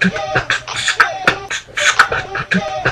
くっつく。